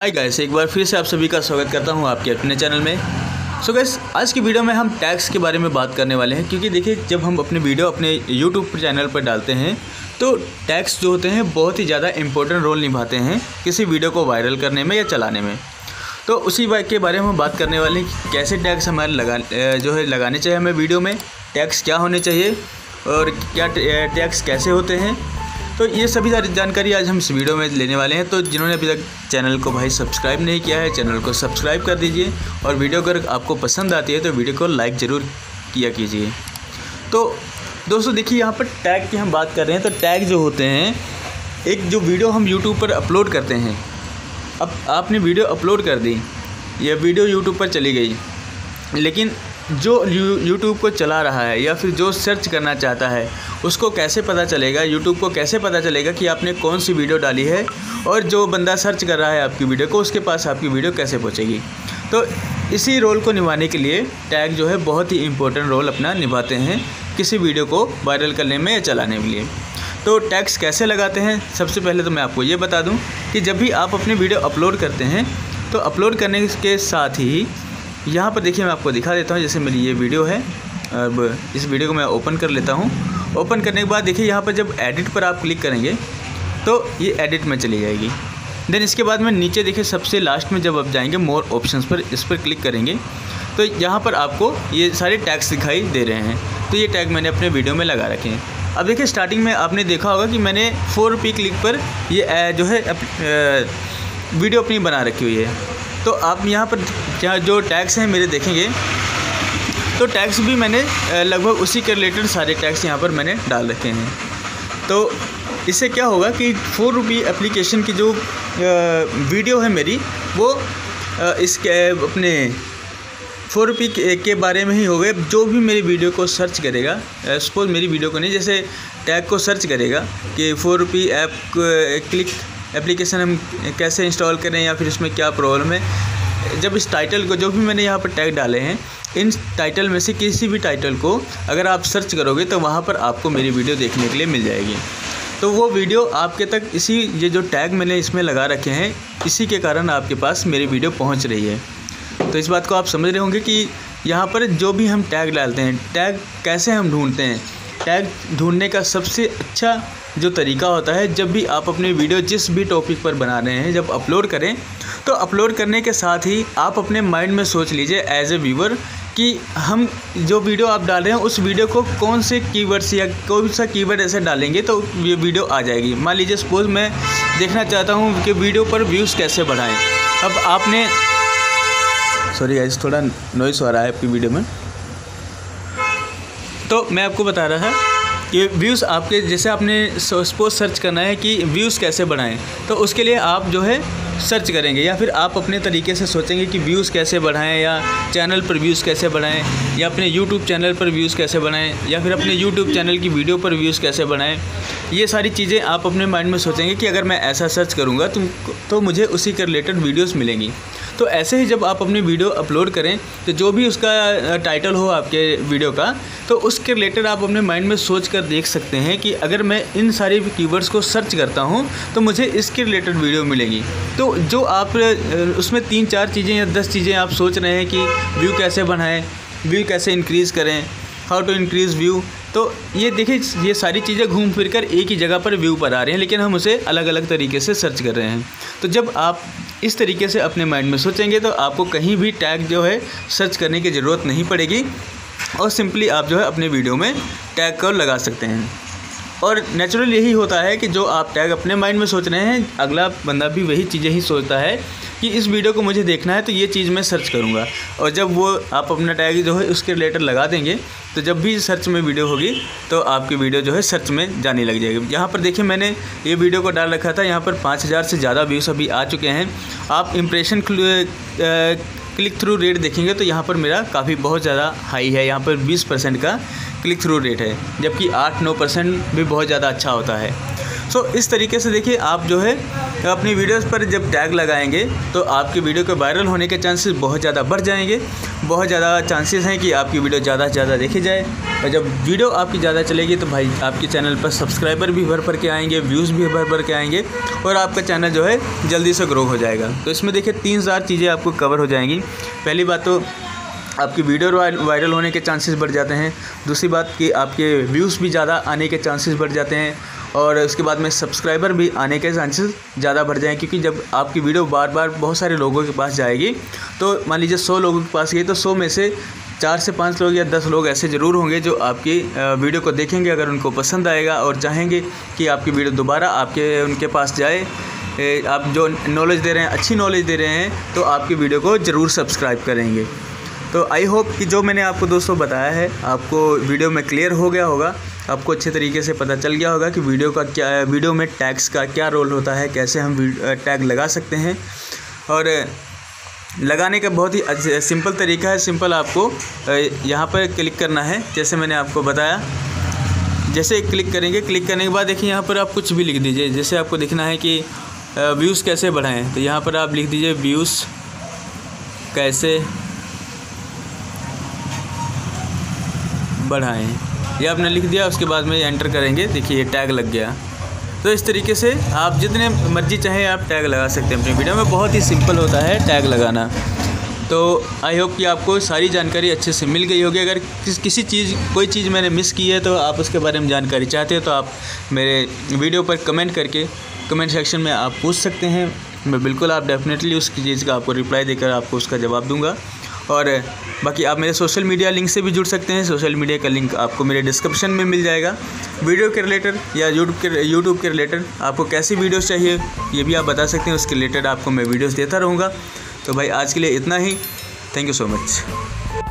Hi guys एक बार फिर से आप सभी का स्वागत करता हूँ आपके अपने चैनल में। सो so गैस आज की वीडियो में हम टैक्स के बारे में बात करने वाले हैं, क्योंकि देखिए, जब हम अपने वीडियो अपने यूट्यूब चैनल पर डालते हैं तो टैक्स जो होते हैं, बहुत ही ज़्यादा इंपॉर्टेंट रोल निभाते हैं किसी वीडियो को वायरल करने में या चलाने में। तो उसी बात के बारे में हम बात करने वाले हैं कि कैसे टैक्स हमारे लगा जो है लगाने चाहिए हमें वीडियो में टैक्स क्या होने चाहिए और क्या टैक्स कैसे होते हैं तो ये सभी जानकारी आज हम इस वीडियो में लेने वाले हैं। तो जिन्होंने अभी तक चैनल को भाई सब्सक्राइब नहीं किया है, चैनल को सब्सक्राइब कर दीजिए। और वीडियो अगर आपको पसंद आती है तो वीडियो को लाइक ज़रूर किया कीजिए। तो दोस्तों, देखिए, यहाँ पर टैग की हम बात कर रहे हैं। तो टैग जो होते हैं, एक जो वीडियो हम यूट्यूब पर अपलोड करते हैं। अब आपने वीडियो अपलोड कर दी। यह वीडियो यूट्यूब पर चली गई। लेकिन जो यूट्यूब को चला रहा है या फिर जो सर्च करना चाहता है, उसको कैसे पता चलेगा? यूट्यूब को कैसे पता चलेगा कि आपने कौन सी वीडियो डाली है? और जो बंदा सर्च कर रहा है आपकी वीडियो को, उसके पास आपकी वीडियो कैसे पहुँचेगी? तो इसी रोल को निभाने के लिए टैग जो है बहुत ही इम्पोर्टेंट रोल अपना निभाते हैं किसी वीडियो को वायरल करने में या चलाने के लिए। तो टैग्स कैसे लगाते हैं? सबसे पहले तो मैं आपको ये बता दूँ कि जब भी आप अपनी वीडियो अपलोड करते हैं तो अपलोड करने के साथ ही यहाँ पर देखिए मैं आपको दिखा देता हूँ, जैसे मेरी ये वीडियो है। अब इस वीडियो को मैं ओपन कर लेता हूँ। ओपन करने के बाद देखिए, यहाँ पर जब एडिट पर आप क्लिक करेंगे तो ये एडिट में चली जाएगी। देन इसके बाद में नीचे देखिए, सबसे लास्ट में जब आप जाएँगे, मोर ऑप्शंस पर इस पर क्लिक करेंगे तो यहाँ पर आपको ये सारे टैग्स दिखाई दे रहे हैं। तो ये टैग मैंने अपने वीडियो में लगा रखे हैं। अब देखिए, स्टार्टिंग में आपने देखा होगा कि मैंने फोर रुपी क्लिक पर ये जो है वीडियो अपनी बना रखी हुई है। तो आप यहाँ पर क्या जो टैक्स हैं मेरे देखेंगे तो टैक्स भी मैंने लगभग उसी के रिलेटेड सारे टैक्स यहाँ पर मैंने डाल रखे हैं। तो इससे क्या होगा कि फोर रुपी एप्लीकेशन की जो वीडियो है मेरी, वो इसके, अपने फोर रुपी के बारे में ही हो गए जो भी मेरी वीडियो को सर्च करेगा सपोज़ मेरी वीडियो को नहीं, जैसे टैग को सर्च करेगा कि four rupee app click application हम कैसे इंस्टॉल करें या फिर उसमें क्या प्रॉब्लम है? जब इस टाइटल को, जो भी मैंने यहाँ पर टैग डाले हैं, इन टाइटल में से किसी भी टाइटल को अगर आप सर्च करोगे तो वहाँ पर आपको मेरी वीडियो देखने के लिए मिल जाएगी। तो वो वीडियो आपके तक इसी, ये जो टैग मैंने इसमें लगा रखे हैं, इसी के कारण आपके पास मेरी वीडियो पहुँच रही है। तो इस बात को आप समझ रहे होंगे कि यहाँ पर जो भी हम टैग डालते हैं टैग कैसे हम ढूंढते हैं टैग ढूँढने का सबसे अच्छा जो तरीका होता है, जब भी आप अपनी वीडियो जिस भी टॉपिक पर बना रहे हैं, जब अपलोड करें तो अपलोड करने के साथ ही आप अपने माइंड में सोच लीजिए एज ए व्यूवर कि हम जो वीडियो आप डाल रहे हैं, उस वीडियो को कौन से कीवर्ड्स या कौन सा कीवर्ड ऐसे डालेंगे तो ये वीडियो आ जाएगी। मान लीजिए सपोज़ मैं देखना चाहता हूँ कि वीडियो पर व्यूज़ कैसे बढ़ाएँ। अब आपने सॉरी गाइस थोड़ा नॉइस हो रहा है आपकी वीडियो में। तो मैं आपको बता रहा था कि व्यूज़ आपके जैसे आपने सपोज़ सर्च करना है कि व्यूज़ कैसे बढ़ाएँ तो उसके लिए आप जो है सर्च करेंगे या फिर आप अपने तरीके से सोचेंगे कि व्यूज़ कैसे बढ़ाएँ या चैनल पर व्यूज़ कैसे बढ़ाएँ या अपने यूट्यूब चैनल पर व्यूज़ कैसे बढ़ाएँ या फिर अपने यूट्यूब चैनल की वीडियो पर व्यूज़ कैसे बढ़ाएँ ये सारी चीज़ें आप अपने माइंड में सोचेंगे कि अगर मैं ऐसा सर्च करूँगा तो, मुझे उसी के रिलेटेड वीडियोज़ मिलेंगी। तो ऐसे ही जब आप अपनी वीडियो अपलोड करें तो जो भी उसका टाइटल हो आपके वीडियो का तो उसके रिलेटेड आप अपने माइंड में सोच कर देख सकते हैं कि अगर मैं इन सारे कीवर्ड्स को सर्च करता हूँ तो मुझे इसके रिलेटेड वीडियो मिलेगी। तो जो आप उसमें तीन चार चीज़ें या दस चीज़ें आप सोच रहे हैं कि व्यू कैसे बनाएँ व्यू कैसे इंक्रीज़ करें हाउ टू इंक्रीज़ व्यू तो ये देखिए, ये सारी चीज़ें घूम फिर कर एक ही जगह पर व्यू पर आ रही हैं, लेकिन हम उसे अलग अलग तरीके से सर्च कर रहे हैं। तो जब आप इस तरीके से अपने माइंड में सोचेंगे तो आपको कहीं भी टैग जो है सर्च करने की ज़रूरत नहीं पड़ेगी और सिंपली आप जो है अपने वीडियो में टैग कर लगा सकते हैं। और नेचुरल यही होता है कि जो आप टैग अपने माइंड में सोच रहे हैं, अगला बंदा भी वही चीज़ें ही सोचता है कि इस वीडियो को मुझे देखना है तो ये चीज़ मैं सर्च करूँगा। और जब वो आप अपना टैग जो है, उसके रिलेटेड लगा देंगे तो जब भी सर्च में वीडियो होगी तो आपकी वीडियो जो है, सर्च में जाने लग जाएगी। यहाँ पर देखिए, मैंने ये वीडियो को डाल रखा था। यहाँ पर पाँच हज़ार से ज़्यादा व्यूज़ अभी आ चुके हैं। आप इम्प्रेशन क्लिक थ्रू रेट देखेंगे तो यहाँ पर मेरा काफ़ी बहुत ज़्यादा हाई है। यहाँ पर बीस परसेंट का क्लिक थ्रू रेट है, जबकि आठ नौ परसेंट भी बहुत ज़्यादा अच्छा होता है। सो इस तरीके से देखिए, आप जो है, अपनी वीडियोस पर जब टैग लगाएँगे तो आपकी वीडियो के वायरल होने के चांसेस बहुत ज़्यादा बढ़ जाएँगे। बहुत ज़्यादा चांसेस हैं कि आपकी वीडियो ज़्यादा से ज़्यादा देखी जाए। और जब वीडियो आपकी ज़्यादा चलेगी तो भाई, आपके चैनल पर सब्सक्राइबर भी भर भर के आएँगे व्यूज़ भी भर भर के आएँगे और आपका चैनल जो है, जल्दी से ग्रो हो जाएगा। तो इसमें देखिए, तीन चार चीज़ें आपको कवर हो जाएँगी। पहली बात तो आपकी वीडियो वायरल होने के चांसेस बढ़ जाते हैं। दूसरी बात कि आपके व्यूज़ भी ज़्यादा आने के चांसेस बढ़ जाते हैं। और उसके बाद में सब्सक्राइबर भी आने के चांसेस ज़्यादा बढ़ जाएँ क्योंकि जब आपकी वीडियो बार बार बहुत सारे लोगों के पास जाएगी तो मान लीजिए सौ लोगों के पास गई तो सौ में से चार से पाँच लोग या दस लोग ऐसे ज़रूर होंगे जो आपकी वीडियो को देखेंगे, अगर उनको पसंद आएगा और चाहेंगे कि आपकी वीडियो दोबारा आपके, उनके पास जाए। आप जो नॉलेज दे रहे हैं, अच्छी नॉलेज दे रहे हैं तो आपकी वीडियो को ज़रूर सब्सक्राइब करेंगे। तो आई होप कि जो मैंने आपको दोस्तों बताया है, आपको वीडियो में क्लियर हो गया होगा। आपको अच्छे तरीके से पता चल गया होगा कि वीडियो का क्या, वीडियो में टैग्स का क्या रोल होता है, कैसे हम टैग लगा सकते हैं। और लगाने का बहुत ही सिंपल तरीका है, सिंपल आपको यहाँ पर क्लिक करना है, जैसे मैंने आपको बताया। जैसे क्लिक करेंगे, क्लिक करने के बाद देखिए यहाँ पर आप कुछ भी लिख दीजिए, जैसे आपको दिखना है कि व्यूज़ कैसे बढ़ाएँ तो यहाँ पर आप लिख दीजिए व्यूज़ कैसे बढ़ाएँ। ये आपने लिख दिया, उसके बाद में एंटर करेंगे। देखिए, ये टैग लग गया। तो इस तरीके से आप जितने मर्ज़ी चाहें आप टैग लगा सकते हैं अपनी वीडियो में। बहुत ही सिंपल होता है टैग लगाना। तो आई होप कि आपको सारी जानकारी अच्छे से मिल गई होगी। अगर किस, किसी चीज़, कोई चीज़ मैंने मिस की है तो आप उसके बारे में जानकारी चाहते हो तो आप मेरे वीडियो पर कमेंट करके कमेंट सेक्शन में आप पूछ सकते हैं। मैं बिल्कुल, आप डेफिनेटली उस चीज़ का आपको रिप्लाई देकर आपको उसका जवाब दूँगा। और बाकी आप मेरे सोशल मीडिया लिंक से भी जुड़ सकते हैं। सोशल मीडिया का लिंक आपको मेरे डिस्क्रिप्शन में मिल जाएगा। वीडियो के रिलेटेड या यूट्यूब के यूट्यूब के रिलेटेड आपको कैसी वीडियोस चाहिए, ये भी आप बता सकते हैं। उसके रिलेटेड आपको मैं वीडियोस देता रहूँगा। तो भाई आज के लिए इतना ही। Thank you so much